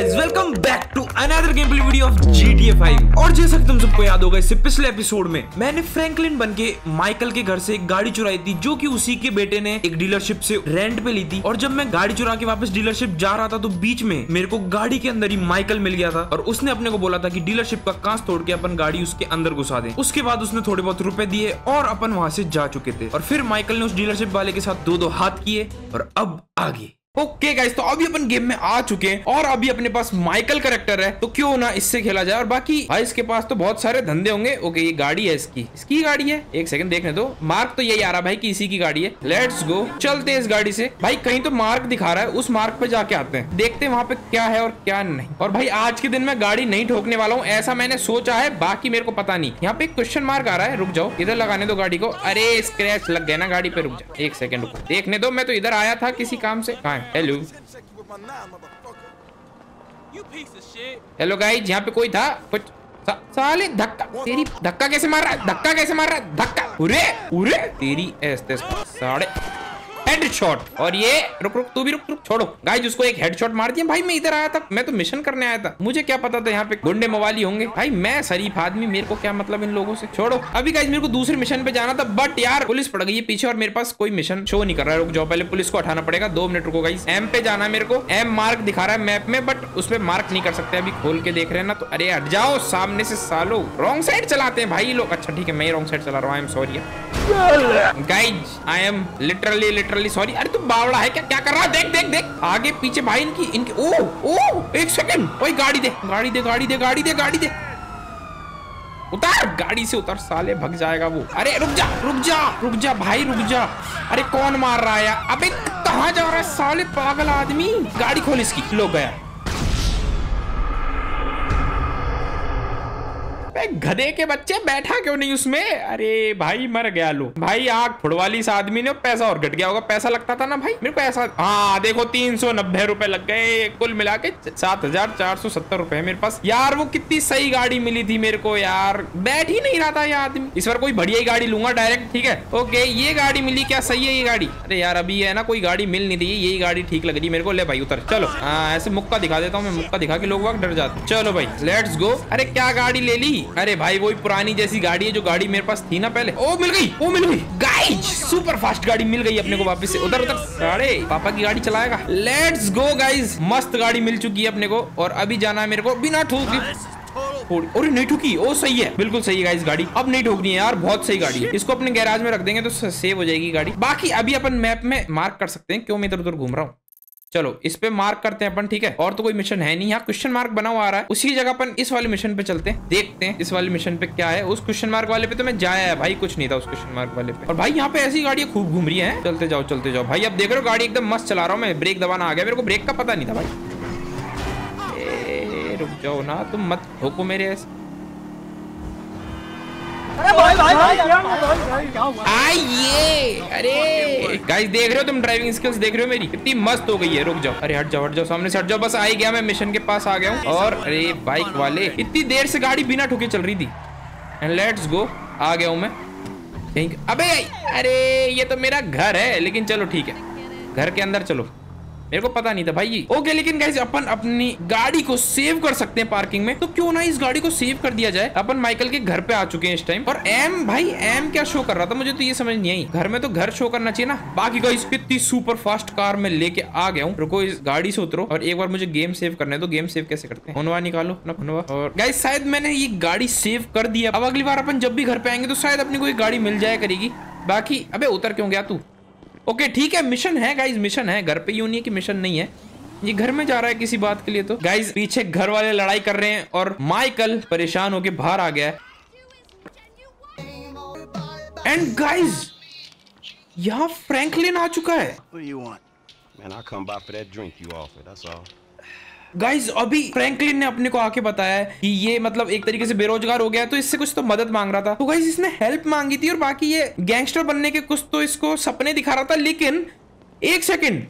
Guys welcome back to another gameplay video of GTA 5 और जैसा कि तुम सबको याद होगा इससे पिछले एपिसोड में मैंने फ्रैंकलिन बन के माइकल के घर से एक गाड़ी चुराई थी, जो कि उसी के बेटे ने एक डीलरशिप से रेंट पे ली थी। और जब मैं गाड़ी चुरा के वापस डीलरशिप जा रहा था तो बीच में मेरे को गाड़ी के अंदर ही माइकल मिल गया था और उसने अपने को बोला था की डीलरशिप का कांच तोड़ के अपन गाड़ी उसके अंदर घुसा दे। उसके बाद उसने थोड़े बहुत रुपए दिए और अपन वहाँ से जा चुके थे। और फिर माइकल ने उस डीलरशिप वाले के साथ दो दो हाथ किए और अब आगे। ओके गाइस तो अभी अपन गेम में आ चुके हैं और अभी अपने पास माइकल करेक्टर है तो क्यों ना इससे खेला जाए और बाकी भाई इसके पास तो बहुत सारे धंधे होंगे। ओके ये गाड़ी है इसकी। इसकी गाड़ी है? एक सेकंड देखने दो। मार्क तो यही आ रहा भाई कि इसी की गाड़ी है। लेट्स गो चलते हैं इस गाड़ी से। भाई कहीं तो मार्क दिखा रहा है, उस मार्क पे जाके आते हैं। देखते वहाँ पे क्या है और क्या नहीं। और भाई आज के दिन में गाड़ी नहीं ठोकने वाला हूँ, ऐसा मैंने सोचा है, बाकी मेरे को पता नहीं। यहाँ पे क्वेश्चन मार्क आ रहा है, रुक जाओ। इधर लगाने दो गाड़ी को। अरे स्क्रैच लग गया ना गाड़ी पे, रुक जाओ एक सेकंड देखने दो, मैं तो इधर आया था किसी काम से। कहा हेलो हेलो गाइस यहाँ पे कोई था? कुछ सा, साले धक्का। तेरी धक्का कैसे मार रहा है? धक्का कैसे मार रहा है? धक्का। उरे उरे। तेरी ऐसे साढ़े हेडशॉट और ये रुक रुक तू भी रुक रुक छोड़ो। गाइस उसको एक हेडशॉट मार दिया। भाई मैं इधर आया था। मैं तो मिशन करने आया था। मुझे क्या पता था यहाँ पे गुंडे मवाली होंगे। भाई मैं शरीफ आदमी। मेरे को क्या मतलब इन लोगों से? छोड़ो। अभी गाइस मेरे को दूसरे मिशन पे जाना था बट यार पुलिस पड़ गई है पीछे और मेरे पास कोई मिशन शो नहीं कर रहा है। रुक जाओ पहले पुलिस को हटाना पड़ेगा। दो मिनट रुको गाइस एम पे जाना है मेरे को। एम मार्क दिखा रहा है मैप में बट उसपे मार्क नहीं कर सकते। अभी खोल के देख रहे हैं ना तो अरे हट जाओ। सामने से सालो। रॉन्ग साइड चलाते हैं। भाई लोग। अच्छा ठीक है मैं रॉन्ग साइड चला रहा हूँ। I am sorry guys I am literally literally sorry अरे तू बावड़ा है क्या? क्या कर रहा है? देख देख देख। आगे, पीछे, भाई, इनकी इनकी, ओ ओ, एक सेकंड ओए, गाड़ी दे गाड़ी दे गाड़ी दे गाड़ी दे गाड़ी दे। उतार। गाड़ी से उतर, साले, भग जाएगा वो। अरे, रुक जा रुक जा रुक जा, भाई, रुक जा। अरे, कौन मार रहा है अबे कहाँ जा रहा है, साले, पागल आदमी? गाड़ी खोल इसकी। लो, गया। गधे के बच्चे बैठा क्यों नहीं उसमें? अरे भाई, मर गया लो। भाई, आग फुड़वाली इस आदमी ने, पैसा और घट गया होगा। पैसा लगता था ना भाई? मेरे को ऐसा हाँ देखो, तीन सौ नब्बे रुपए लग गए। कुल मिला के सात हज़ार चार सौ सत्तर रुपए मेरे पास। यार, वो कितनी सही गाड़ी मिली थी मेरे को, यार। बैठ ही नहीं रहा था ये आदमी। इस बार कोई बढ़िया गाड़ी लूँगा डायरेक्ट, ठीक है? ओके, ये गाड़ी मिली क्या? सही है ये गाड़ी? अरे यार, अभी है ना, कोई गाड़ी मिल नहीं रही यही गाड़ी ठीक लग रही मेरे को। ले भाई, उतर। चलो। हाँ ऐसे मुक्का दिखा देता हूँ मैं, मुक्का दिखा के लोग वक्त डर जाते चलो भाई लेट्स गो अरे, क्या गाड़ी ले ली? अरे भाई वही पुरानी जैसी गाड़ी है जो गाड़ी मेरे पास थी ना पहले। ओ मिल गई ओ मिल गई। गाइज़ सुपर फास्ट गाड़ी मिल गई अपने को वापस से। उधर उधर। साढ़े पापा की गाड़ी चलाएगा। लेट्स गो गाइज़ मस्त गाड़ी मिल चुकी है अपने को और अभी जाना है मेरे को बिना ठोकी। और नहीं ठुकी। ओ सही है। बिल्कुल सही है इस गाड़ी। अब नहीं ठोकनी है यार बहुत सही गाड़ी है। इसको अपने गैराज में रख देंगे तो सेव हो जाएगी गाड़ी। बाकी अभी अपन मैप में मार्क कर सकते हैं क्यों मैं इधर उधर घूम रहा हूँ? चलो, इस पे मार्क करते हैं अपन, ठीक है? और तो कोई मिशन है नहीं यहाँ क्वेश्चन मार्क बना हुआ आ रहा है। उसी जगह अपन इस वाले मिशन पे चलते हैं, देखते हैं इस वाले मिशन पे क्या है। उस क्वेश्चन मार्क वाले पे तो मैं जाया है भाई, कुछ नहीं था उस क्वेश्चन मार्क वाले पे। और भाई यहाँ पे ऐसी गाड़ियाँ खूब घूम रही है। चलते जाओ चलते जाओ। भाई, अब देख रहे हो गाड़ी एकदम मस्त चला रहा हूँ मैं। ब्रेक दबाना आ गया, मेरे को ब्रेक का पता नहीं था भाई। रुक जाओ ना, तुम मत ठोको मेरे ऐसे। अरे भाई भाई भाई आइए। अरे गाइस देख रहे हो तुम ड्राइविंग स्किल्स देख रहे हो मेरी? कितनी मस्त हो गई है। रुक जाओ। अरे, हट जाओ हट जाओ, सामने से हट जाओ। बस आ गया मैं मिशन के पास आ गया हूँ। और अरे बाइक वाले, इतनी देर से गाड़ी बिना ठुके चल रही थी। एंड लेट्स गो आ गया हूँ मैं। अबे, अरे, ये तो मेरा घर है, लेकिन चलो ठीक है। घर के अंदर चलो। मेरे को पता नहीं था भाई। ओके लेकिन गाइस अपन अपनी गाड़ी को सेव कर सकते हैं पार्किंग में। तो क्यों ना इस गाड़ी को सेव कर दिया जाए? अपन माइकल के घर पे आ चुके हैं इस टाइम और एम भाई एम क्या शो कर रहा था? मुझे तो ये समझ नहीं आई। घर में तो घर शो करना चाहिए ना। बाकी गाइस इतनी सुपर फास्ट कार में लेके आ गया हूँ। रुको, इस गाड़ी से उतरो। और एक बार मुझे गेम सेव करने दो। गेम सेव कैसे करते हैं? निकालो, अपना और गाइस शायद मैंने ये गाड़ी सेव कर दिया अब अगली बार अपन जब भी घर पे आएँगे तो शायद अपनी कोई गाड़ी मिल जाए करेगी। बाकी, अबे, उतर क्यों गया तू? ओके ठीक है मिशन है गाइज़ मिशन है। घर पे यू नहीं है कि मिशन नहीं है। ये घर में जा रहा है किसी बात के लिए तो। गाइज़ पीछे घर वाले लड़ाई कर रहे हैं और माइकल परेशान होके बाहर आ गया एंड गाइज़ यहाँ फ्रैंकलिन आ चुका है। गाइज़ अभी फ्रैंकलिन ने अपने को आके बताया है कि ये मतलब एक तरीके से बेरोजगार हो गया तो इससे कुछ तो मदद मांग रहा था। तो गाइज़ इसने हेल्प मांगी थी और बाकी ये गैंगस्टर बनने के कुछ तो इसको सपने दिखा रहा था, लेकिन एक सेकंड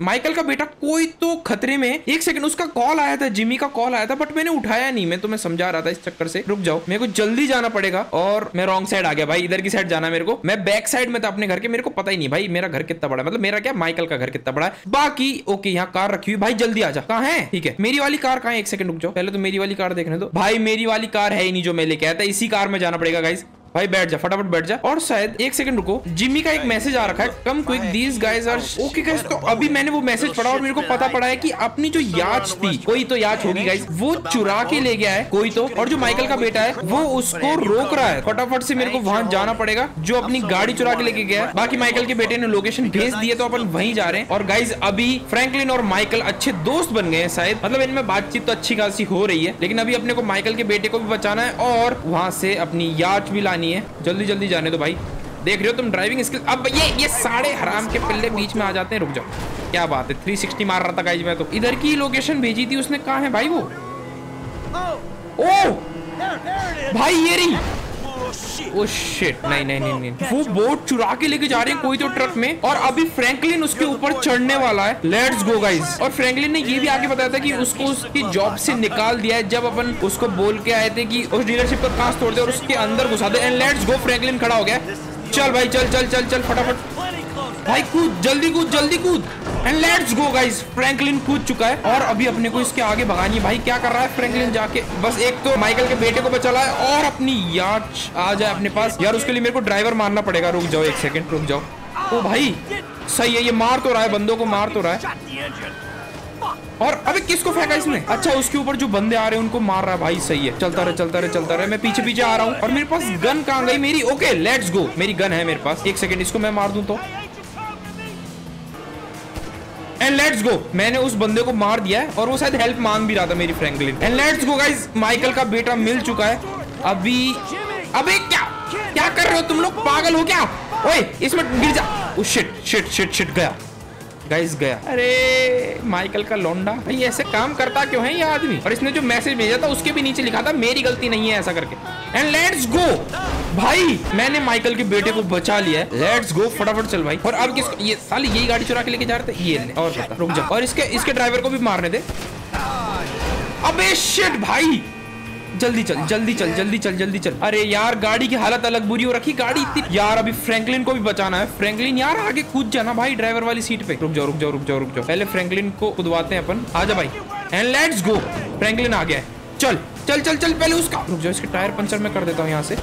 माइकल का बेटा कोई तो खतरे में, एक सेकंड उसका कॉल आया था, जिमी का कॉल आया था बट मैंने उठाया नहीं, मैं तुम्हें समझा रहा था इस चक्कर से। रुक जाओ, मेरे को जल्दी जाना पड़ेगा, और मैं रॉन्ग साइड आ गया, भाई, इधर की साइड जाना मेरे को। मैं बैक साइड में था अपने घर के, मेरे को पता ही नहीं, भाई, मेरा घर कितना बड़ा मतलब मेरा क्या, माइकल का घर कितना बड़ा है। बाकी ओके यहाँ कार रखी हुई, भाई, जल्दी आ जा। कहाँ है? ठीक है, मेरी वाली कार कहा एक सेकंड रुक जाओ, पहले तो मेरी वाली कार देखने दो। भाई, मेरी वाली कार है ही नहीं जो मैं लेके आया था, इसी कार में जाना पड़ेगा गाइस भाई बैठ जा फटाफट बैठ जा। और शायद एक सेकंड रुको जिम्मी का एक मैसेज आ रखा है। Come quick these guys are okay guys तो अभी मैंने वो मैसेज पढ़ा और मेरे को पता पड़ा है कि अपनी जो याच थी कोई तो याच होगी गाइस वो चुरा के ले गया है कोई तो। और जो माइकल का बेटा है वो उसको रोक रहा है। फटाफट से मेरे को वहाँ जाना पड़ेगा जो अपनी गाड़ी चुरा के लेके गया है। बाकी माइकल के बेटे ने लोकेशन भेज दिए तो अपन वहीं जा रहे हैं। और गाइज़ अभी फ्रैंकलिन और माइकल अच्छे दोस्त बन गए हैं शायद। मतलब इनमें बातचीत तो अच्छी खासी हो रही है लेकिन अभी अपने को माइकल के बेटे को भी बचाना है और वहाँ से अपनी याच भी लानी है। जल्दी जल्दी जल्दी जाने दो भाई। देख रहे हो तुम ड्राइविंग स्किल अब ये ये सारे हराम के पिल्ले बीच में आ जाते हैं। रुक जाओ। क्या बात है? 360 मार रहा था गाइज़ मैं तो। इधर की लोकेशन भेजी थी उसने। कहा है भाई वो? ओ भाई ये रही। ओ शिट नहीं नहीं नहीं नहीं वो बोट चुरा के लेके जा रहे हैं कोई तो ट्रक में? और अभी फ्रैंकलिन उसके ऊपर चढ़ने वाला है. लेट्स गो गाइस और फ्रैंकलिन ने ये भी आगे बताया था कि उसको उसकी जॉब से निकाल दिया है जब अपन उसको बोल के आए थे कि उस डीलरशिप का कांच तोड़ दे और उसके अंदर घुसा दे. एंड लेट्स गो फ्रैंकलिन खड़ा हो गया. चल भाई, चल चल चल चल, फटाफट. भाई, कूद, जल्दी कूद जल्दी कूद. And let's go guys Franklin कूद चुका है और अभी अपने को इसके आगे भगानी है। भाई, क्या कर रहा है फ्रैंकलिन जाके? बस एक तो माइकल के बेटे को बचा है और अपनी याच आ जाए अपने पास। यार, उसके लिए मेरे को ड्राइवर मारना पड़ेगा। रुक जाओ एक सेकंड रुक जाओ। ओ भाई, सही है, ये मार तो रहा है, बंदों को मार तो रहा है। और अबे किसको फेंका इसने? अच्छा उसके ऊपर जो बंदे आ रहे हैं, उनको मार रहा है। भाई, सही है। चलता रहे चलता रहे चलता रहे। मैं पीछे पीछे आ रहा हूँ। और मेरे पास गन कहाँ गई? मेरी ओके लेट्स गो मेरी गन है मेरे पास। एक सेकंड इसको मैं मार दूँ तो? एंड लेट्स गो मैंने उस बंदे को मार दिया है और वो शायद हेल्प मांग भी रहा था मेरी Franklin and let's go guys Michael का बेटा मिल चुका है। अभी अभी क्या क्या कर रहे हो तुम लोग? पागल हो क्या? ओए, इसमें गिर जा। Oh shit shit shit shit गया। गाइस गया। अरे, माइकल का लोंडा। भाई, ऐसे काम करता क्यों है ये आदमी? और इसने जो मैसेज भेजा था, उसके भी नीचे लिखा था, मेरी गलती नहीं है ऐसा करके। एंड लेट्स गो भाई, मैंने माइकल के बेटे को बचा लिया लेट्स गो फटाफट चल भाई। और अब किस ये साली यही गाड़ी चुरा के लेके जा रहे थे? ये और रुक जा। और इसके इसके ड्राइवर को भी मारने दे। अबे शिट भाई! जल्दी चल जल्दी चल जल्दी चल जल्दी चल। अरे यार, गाड़ी की हालत अलग बुरी हो रखी, गाड़ी इतनी यार, अभी फ्रैंकलिन को भी बचाना है। फ्रैंकलिन यार, आगे कूद जाना भाई ड्राइवर वाली सीट पे। रुक जाओ रुक जाओ रुक जाओ रुक जाओ। पहले फ्रैंकलिन को कुदवाते हैं अपन। आ जा भाई। एंड लेट्स गो फ्रैंकलिन आ गया चल चल चल चल, पहले उसका रुक जाओ, इसके टायर पंचर में कर देता हूँ यहाँ से।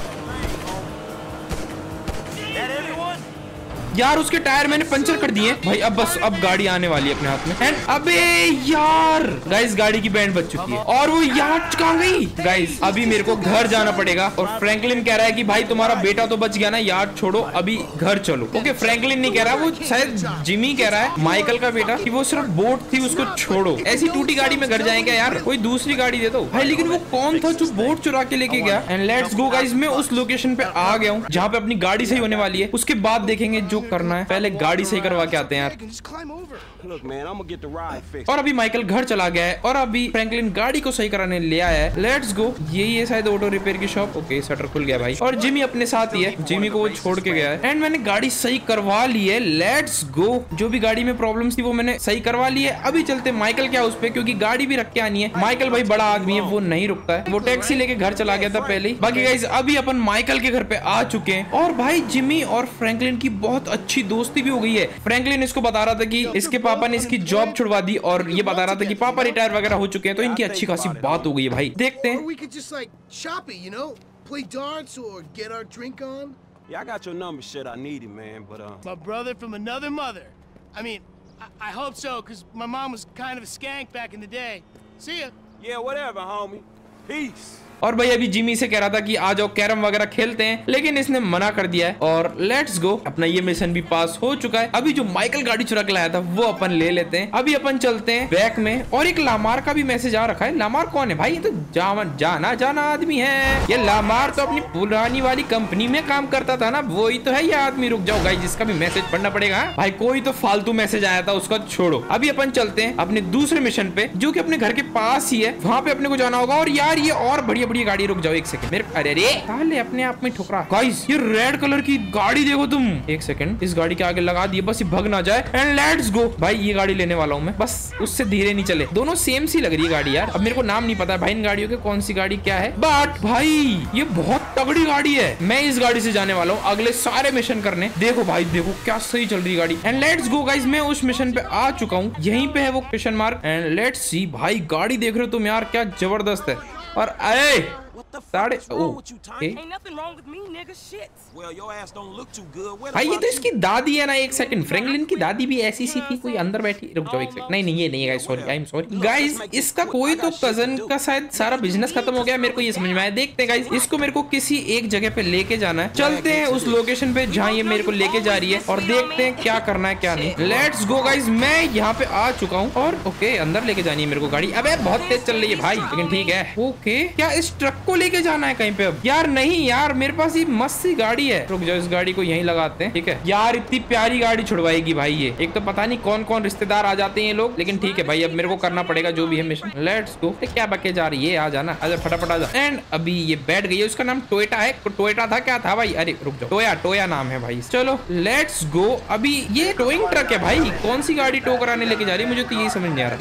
यार, उसके टायर मैंने पंचर कर दिए। भाई, अब बस, अब गाड़ी आने वाली है अपने हाथ में। एंड अबे यार! गाइस गाड़ी की बैंड बच चुकी है। और वो यार कहाँ गई? गाइस अभी मेरे को घर जाना पड़ेगा। और फ्रैंकलिन कह रहा है कि, भाई, तुम्हारा बेटा तो बच गया ना, यार, छोड़ो, अभी घर चलो। ओके फ्रैंकलिन नहीं कह रहा, वो शायद जिमी कह रहा है माइकल का बेटा, कि वो सिर्फ़ बोट थी, उसको छोड़ो। ऐसी टूटी गाड़ी में घर जाएँगे यार, कोई दूसरी गाड़ी दे दो। भाई, लेकिन वो कौन था जो बोट चुरा के लेके गया? एंड लेट्स गो गाइस मैं उस लोकेशन पे आ गया हूँ, जहाँ पे अपनी गाड़ी सही होने वाली है। उसके बाद देखेंगे जो करना है। पहले गाड़ी सही करवा के आते हैं यार. और अभी माइकल घर चला गया है और अभी फ्रैंकलिन गाड़ी को सही कराने ले आया है। लेट्स गो यही है शायद ऑटो रिपेयर की शॉप ओके शटर खुल गया भाई। और जिमी अपने साथ ही है। जिमी को वो छोड़ के गया है। एंड मैंने गाड़ी सही करवा ली है। लेट्स गो जो भी गाड़ी में प्रॉब्लम थी वो मैंने सही करवा ली है। अभी चलते माइकल क्या उस पे क्योंकि गाड़ी भी रख के आनी है। माइकल भाई बड़ा आदमी है वो नहीं रुकता है। वो टैक्सी लेके घर चला गया था पहले बाकी गाइस अभी अपन माइकल के घर पे आ चुके हैं। और भाई जिमी और फ्रैंकलिन की बहुत अच्छी दोस्ती भी हो गई है फ्रैंकलिन इसको बता रहा था कि इसके पापा ने इसकी जॉब छुड़वा दी और ये बता रहा था कि पापा रिटायर वगैरह हो चुके हैं तो इनकी अच्छी खासी बात हो गई है भाई देखते हैं. Yeah, I got your number, shit. I need it, man. But uh, My brother from another mother. I mean, I, I hope so, because my mom was kind of a skank back in the day. See ya. yeah, whatever, homie. Peace. और भाई अभी Jimmy से कह रहा था कि आ जाओ, carrom वगैरह खेलते हैं, लेकिन इसने मना कर दिया है और लेट्स गो अपना ये मिशन भी पास हो चुका है। अभी जो माइकल गाड़ी चुरा के लाया था, वो अपन ले लेते हैं। अभी अपन चलते हैं बैक में और एक लामार का भी मैसेज आ रखा है। लामार कौन है भाई? ये तो जावन जाना जाना आदमी है। ये लामार तो अपनी पुरानी वाली कंपनी में काम करता था ना। वो ही तो है ये आदमी। रुक जाओ गाई जिसका भी मैसेज पढ़ना पड़ेगा भाई, कोई तो फालतू मैसेज आया था, उसका छोड़ो। अभी अपन चलते हैं अपने दूसरे मिशन पे, जो की अपने घर के पास ही है। वहाँ पे अपने को जाना होगा और यार, ये और बढ़िया बढ़िया गाड़ी रुक जाओ, एक सेकंड मेरे अरे अरे साले अपने आप में ठुकरा। गाइस ये रेड कलर की गाड़ी देखो तुम। एक सेकंड इस गाड़ी के आगे लगा दिए, बस ये भग ना जाए एंड लेट्स गो भाई, ये गाड़ी लेने वाला हूँ मैं। बस, उससे धीरे नहीं चले। दोनों सेम सी लग रही है गाड़ी यार। अब मेरे को नाम नहीं पता भाई इन गाड़ियों के कौन सी गाड़ी क्या है। बट भाई, ये बहुत तगड़ी गाड़ी है। मैं इस गाड़ी से जाने वाला हूँ अगले सारे मिशन करने। देखो भाई, देखो क्या सही चल रही गाड़ी। एंड लेट्स गो गाइस मैं उस मिशन पे आ चुका हूँ। यहीं पे है वो question mark and let's see भाई, गाड़ी देख रहे हो तुम यार, क्या ज़बरदस्त है। और अरे the साढ़े fuck is wrong with you, A? Ain't nothing wrong with me, nigga. Shit. Well, your ass don't look too good. What भाई ये तो इसकी दादी है ना एक सेकंड फ्रैंकलिन की दादी भी ऐसी सी थी कोई अंदर बैठी रुक जाओ एक सेकंड नहीं नहीं ये नहीं है sorry I am sorry guys इसका कोई तो कज़न का शायद सारा बिज़नेस खत्म हो गया मेरे को ये समझ में आया। देखते हैं गाइस इसको मेरे को किसी एक जगह पे लेके जाना है। चलते हैं उस लोकेशन पे जहाँ ये मेरे को लेके जा रही है और देखते हैं क्या करना है क्या नहीं। लेट्स गो गाइस मैं यहाँ पे आ चुका हूँ और ओके अंदर लेके जानी है मेरे को गाड़ी। अबे बहुत तेज चल रही है भाई लेकिन ठीक है। ओके क्या इस ट्रक को लेके जाना है कहीं पे अब। यार नहीं यार मेरे पास ये मस्त सी गाड़ी है। रुक जाओ इस गाड़ी को यहीं लगाते हैं ठीक है? यार इतनी प्यारी गाड़ी छुड़वाएगी भाई ये। एक तो पता नहीं कौन कौन रिश्तेदार आ जाते हैं ये लोग लेकिन ठीक है भाई अब मेरे को करना पड़ेगा जो भी है मिशन लेट्स गो क्या बके जा रही है? आ जाना। अरे फटाफट आ जा। एंड अभी ये बैठ गई है उसका नाम टोयोटा है। टोयोटा था क्या था भाई? अरे रुक जाओ। टोया टोया नाम है भाई। चलो लेट्स गो अभी ये टोइंग ट्रक है भाई। कौन सी गाड़ी टो कराने लेके जा रही है? मुझे तो यही समझ नहीं आ रहा.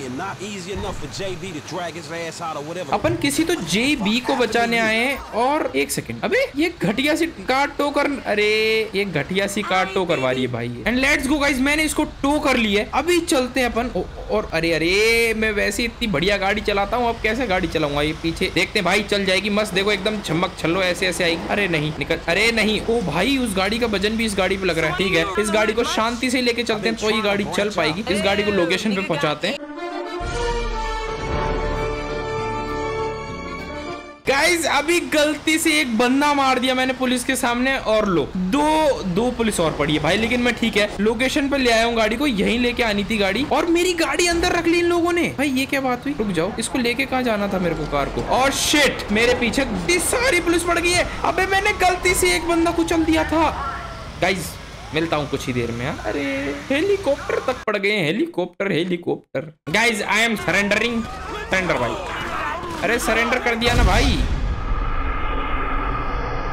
अपन किसी तो जे बी को बचाने आए हैं, और एक सेकंड अबे, ये घटिया सी कार टो कर अरे, ये घटिया सी कार टो करवा रही है भाई एंड लेट्स गो गाइस मैंने इसको टो कर लिया है। अभी चलते हैं अपन और अरे अरे, मैं वैसे इतनी बढ़िया गाड़ी चलाता हूँ, अब कैसे गाड़ी चलाऊँगा ये पीछे? देखते हैं, भाई, चल जाएगी मस्त। देखो, एकदम चमक छल्लो, ऐसे ऐसे आएगी। अरे नहीं, निकल, अरे नहीं। ओ भाई, उस गाड़ी का वज़न भी इस गाड़ी पे लग रहा है। ठीक है, इस गाड़ी को शांति से लेके चलते हैं तो ये गाड़ी चल पाएगी। इस गाड़ी को लोकेशन पे पहुंचाते हैं। गाइस अभी गलती से एक बंदा मार दिया मैंने पुलिस के सामने और लो। दो दो पुलिस और पड़ी है भाई, लेकिन मैं ठीक है। लोकेशन पे ले आया हूँ गाड़ी को, यहीं लेके आनी थी गाड़ी। और मेरी गाड़ी अंदर रख ली इन लोगों ने। भाई, ये क्या बात हुई? रुक जाओ, इसको लेके कहाँ जाना था मेरे को कार को? और शिट मेरे पीछे सारी पुलिस पड़ गई है। अबे, मैंने गलती से एक बंदा कुचल दिया था। गाइज़ मिलता हूँ कुछ ही देर में हाँ। अरे हेलीकॉप्टर तक पड़ गए helicopter helicopter guys I am surrendering surrender भाई। अरे सरेंडर कर दिया ना, भाई।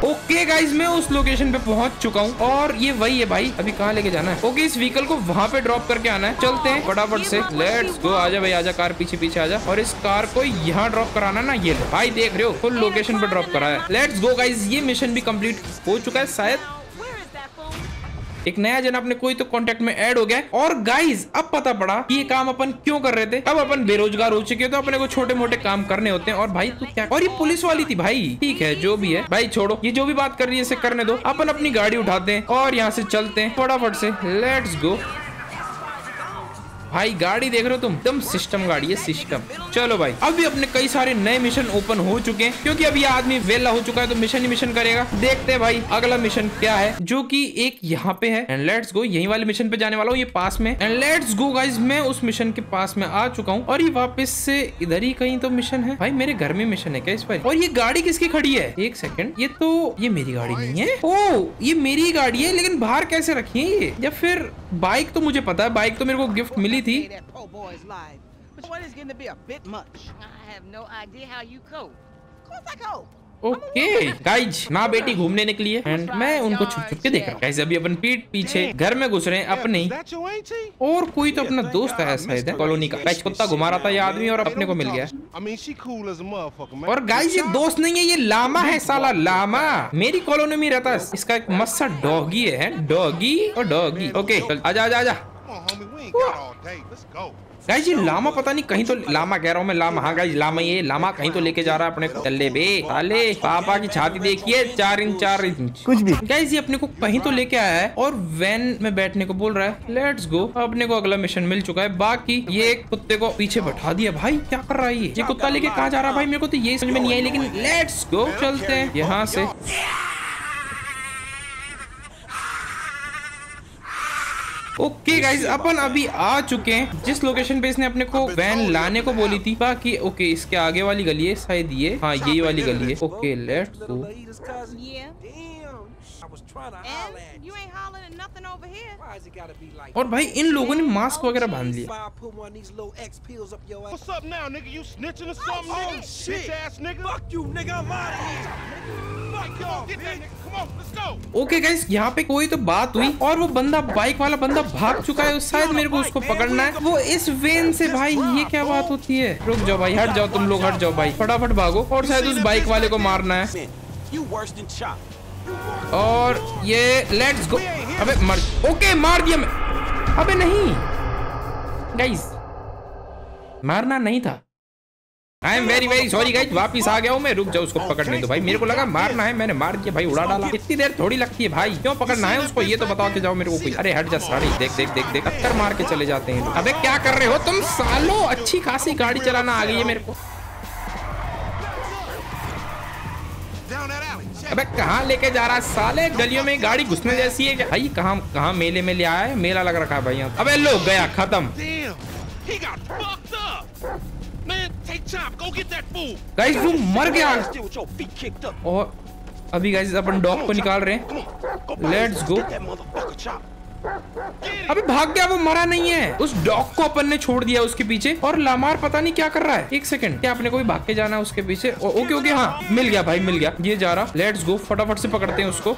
ओके गाइज़ मैं उस लोकेशन पे पहुँच चुका हूँ और ये वही है भाई, अभी कहाँ लेके जाना है? ओके इस व्हीकल को वहाँ पे ड्रॉप करके आना है। चलते हैं फटाफट से। लेट्स गो आजा भाई, आजा कार पीछे पीछे आजा। और इस कार को यहाँ ड्रॉप कराना ना, ये भाई, देख रहे हो फुल लोकेशन पे ड्रॉप कराया लेट्स गो गाइज़ ये मिशन भी कंप्लीट हो चुका है, शायद एक नया जन अपने कोई तो कॉन्टेक्ट में एड हो गया। और गाइज़ अब पता पड़ा कि ये काम अपन क्यों कर रहे थे। अब अपन बेरोजगार हो चुके तो अपने को छोटे मोटे काम करने होते हैं। और भाई, तू क्या और ये पुलिस वाली थी भाई। ठीक है, जो भी है। भाई, छोड़ो। ये जो भी बात कर रही है, इसे करने दो। अपन अपनी गाड़ी उठाते हैं और यहाँ से चलते हैं फटाफट से। लेट्स गो भाई, गाड़ी देख रहे हो तुम? एकदम सिस्टम गाड़ी है सिस्टम चलो भाई, अभी अपने कई सारे नए मिशन ओपन हो चुके हैं, क्योंकि अभी आदमी वेला हो चुका है तो मिशन ही मिशन करेगा। देखते हैं भाई, अगला मिशन क्या है, जो कि एक यहाँ पे है। एंड लेट्स गो यही वाले मिशन पे जाने वाला हूँ, ये पास में। एंड लेट्स गो गाइज़ मैं उस मिशन के पास में आ चुका हूँ, और ये वापस से इधर ही कहीं तो मिशन है। भाई, मेरे घर में मिशन है क्या इस पर? और ये गाड़ी किसकी खड़ी है? एक सेकंड ये तो ये मेरी गाड़ी नहीं है। ओ, ये मेरी गाड़ी है, लेकिन बाहर कैसे रखी है ये? या फिर बाइक तो मुझे पता है बाइक तो मेरे को गिफ्ट मिली थी I cope. ओके गाइज़ माँ बेटी घूमने निकली है। एंड मैं उनको छुप छुप के देख। रहा हूँ गाइज़ अभी अपन पीठ पीछे घर में घुस रहे हैं अपने? और कोई तो अपना दोस्त है शायद कॉलोनी का। गाइज़ कुत्ता घुमा रहा था ये आदमी और अपने को मिल गया. और गाइज़ ये दोस्त नहीं है ये लामा है साला लामा। मेरी कॉलोनी में रहता है। इसका एक मस्त सा डॉगी है डॉगी और डॉगी। ओके आजा आजा आजा। गाइज़ ये लामा पता नहीं कहीं तो लामा कह रहा हूँ मैं लामा हाँ गाइज़ लामा ये लामा कहीं तो लेके जा रहा है अपने चले बे साले पापा की छाती देखिए चार इंच चार इंच। कुछ भी। गाइज़ ये अपने को कहीं तो लेके आया है और वैन में बैठने को बोल रहा है लेट्स गो अपने को अगला मिशन मिल चुका है। बाकी ये एक कुत्ते को पीछे बैठा दिया। भाई क्या कर रहा है ये? ये कुत्ता लेके कहा जा रहा है? भाई मेरे को तो ये समझ में नहीं आई लेकिन लेट्स गो चलते हैं। यहाँ से। ओके गाइज़ अपन अभी आ चुके हैं। जिस लोकेशन पे इसने अपने को वैन लाने को बोली थी बाकी ओके इसके आगे वाली गली है शायद ये। हाँ यही वाली गली है। ओके लेट और भाई इन लोगों ने मास्क वगैरह बाँध लिया। ओके गाइस यहाँ पे कोई तो बात हुई और वो बंदा बाइक वाला बंदा भाग चुका है शायद मेरे को उसको पकड़ना है। वो इस वेन से भाई ये क्या बात होती है? रुक जाओ भाई हट जाओ तुम लोग हट जाओ भाई। फटाफट भागो और शायद उस बाइक वाले को मारना है. और ये लेट्स गो अबे मर ओके मार दिया मैं। अबे नहीं। गाइस मारना नहीं था। I am very very sorry guys वापिस आ गया हूँ मैं। रुक जाओ, उसको पकड़ने दो भाई। मेरे को लगा मारना है। मैंने मार दिया। भाई, उड़ा डाला। इतनी देर थोड़ी लगती है भाई। क्यों पकड़ना है उसको? ये तो बताओ जाओ मेरे को कोई। अरे, हट जा साड़ी देख देख देख देख। टक्कर मार के चले जाते हैं। अबे, क्या कर रहे हो तुम? सालो, अच्छी खासी गाड़ी चलाना आ गई है मेरे को. अबे, कहाँ लेके जा रहा है? साले, गलियों में गाड़ी घुसने जैसी है। भाई, कहाँ कहाँ मेले में ले आया है? मेला लग रखा है भाई अबे लो गया। खत्म। Man, Chop. Go get that fool. Guys वो मर गया. और अभी गाइस अपन डॉग को निकाल रहे हैं. Let's go. Motherfucker Chop. अबे भाग गया वो मरा नहीं है। उस डॉग को अपन ने छोड़ दिया उसके पीछे। और लामार पता नहीं क्या कर रहा है। एक सेकंड क्या अपने को भी भाग के जाना है उसके पीछे? ओ, ओके ओके हाँ। मिल गया भाई मिल गया। ये जा रहा। लेट्स गो फटाफट से पकड़ते हैं उसको।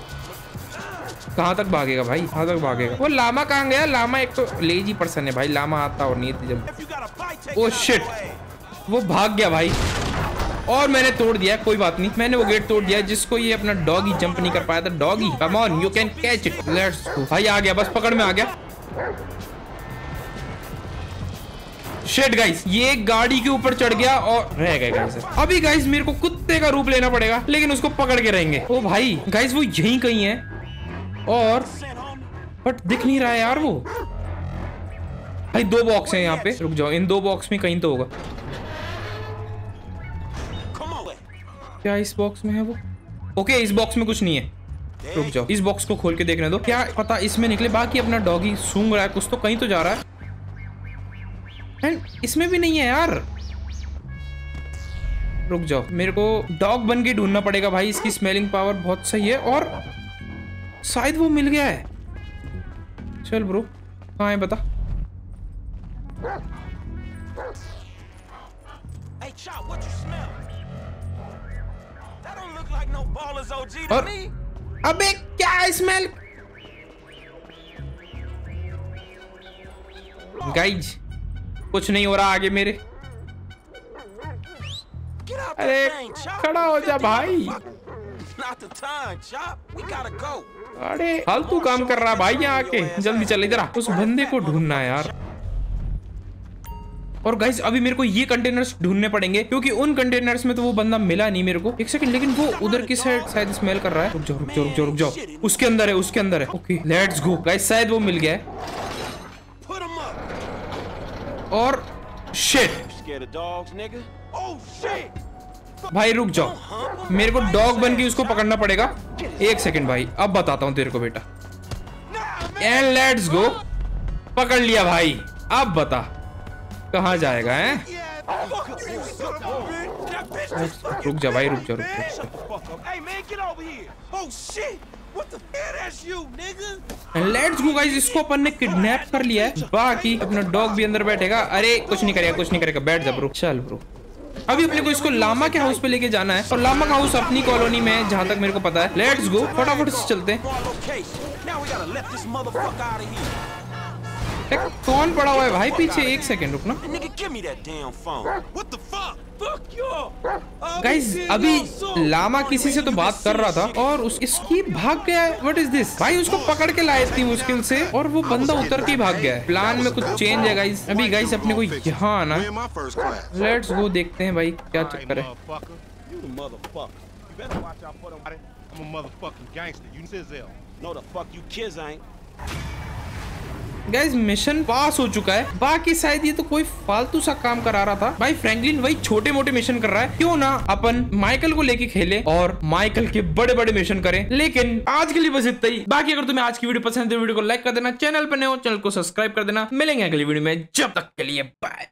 कहाँ तक भागेगा भाई? कहाँ तक भागेगा? वो लामा कहाँ गया? लामा एक तो लेजी पर्सन है भाई। लामा आता और नहीं जब। Oh shit. वो भाग गया भाई। और मैंने तोड़ दिया, कोई बात नहीं। मैंने वो गेट तोड़ दिया जिसको ये अपना डॉगी जंप नहीं कर पाया था। Doggy come on you can catch it let's go भाई, आ गया, बस पकड़ में आ गया। शेट गाइस ये गाड़ी के ऊपर चढ़ गया और रह गए गाइस अभी गाइस मेरे को कुत्ते का रूप लेना पड़ेगा, लेकिन उसको पकड़ के रहेंगे। ओ भाई गाइस वो यहीं कहीं है। और बट दिख नहीं रहा है यार वो। भाई, दो बॉक्स हैं यहाँ पे। रुक जाओ, इन दो बॉक्स में कहीं तो होगा। क्या इस बॉक्स में है वो? ओके इस बॉक्स में कुछ नहीं है। रुक जाओ। इस बॉक्स को खोल के देखने दो। क्या पता इसमें निकले? बाकी अपना डॉगी सूंघ रहा है, कुछ तो कहीं तो जा रहा है। एंड इसमें भी नहीं है यार। रुक जाओ। मेरे को डॉग बन के ढूंढना पड़ेगा भाई। इसकी स्मेलिंग पावर बहुत सही है और शायद वो मिल गया है। चल ब्रो कहाँ है बता? Baller's OG to और me. अबे क्या स्मेल गाइज़ कुछ नहीं हो रहा आगे मेरे। अरे. खड़ा हो जा भाई. अरे फालतू काम कर रहा भाई यहाँ आके। जल्दी चल इधर उस बंदे को ढूंढना यार। और गाइस अभी मेरे को ये कंटेनर्स ढूँढने पड़ेंगे क्योंकि उन कंटेनर्स में तो वो बंदा मिला नहीं मेरे को। एक सेकंड लेकिन वो उधर की साइड शायद स्मेल कर रहा है। रुक जाओ रुक जाओ रुक जाओ रुक जाओ। उसके अंदर है उसके अंदर है। ओके लेट्स गो गाइस शायद वो मिल गया है. और शिट? Oh. भाई रुक जाओ। मेरे को डॉग बन के उसको पकड़ना पड़ेगा। एक सेकंड भाई अब बताता हूँ तेरे को बेटा। एंड लेट्स गो पकड़ लिया भाई। अब बता। कहाँ जाएगा है? रुक जा भाई रुक जा रुक जा. लेट्स गो गाइस इसको अपन ने किडनैप कर लिया है। बाकी अपना डॉग भी अंदर बैठेगा। अरे कुछ नहीं करेगा कुछ नहीं करेगा। बैठ जा ब्रो चल ब्रो अभी अपने को इसको लामा के हाउस पे लेके जाना है। और लामा का हाउस अपनी कॉलोनी में है जहाँ तक मेरे को पता है। लेट्स गो फटाफट से चलते हैं। कौन पड़ा हुआ है भाई पीछे एक सेकंड रुकना. गाइस अभी लामा किसी से तो बात कर रहा था और उस इसकी भाग गया है? व्हाट इज़ दिस भाई उसको पकड़ के लाए इतनी मुश्किल से और वो बंदा उतर के भाग गया है। प्लान में कुछ चेंज है गाइस अभी गाइस अपने को यहाँ आना. लेट्स गो देखते हैं भाई क्या चक्कर है। गाइस मिशन पास हो चुका है। बाकी शायद ये तो कोई फालतू सा काम करा रहा था। भाई फ्रैंकलिन वही छोटे मोटे मिशन कर रहा है। क्यों ना अपन माइकल को लेके खेले और माइकल के बड़े बड़े मिशन करें। लेकिन आज के लिए बस इतना ही। बाकी अगर तुम्हें आज की वीडियो पसंद है तो वीडियो को लाइक कर देना। चैनल पर नए हो, चैनल को सब्सक्राइब कर देना। मिलेंगे अगली वीडियो में। जब तक के लिए बाय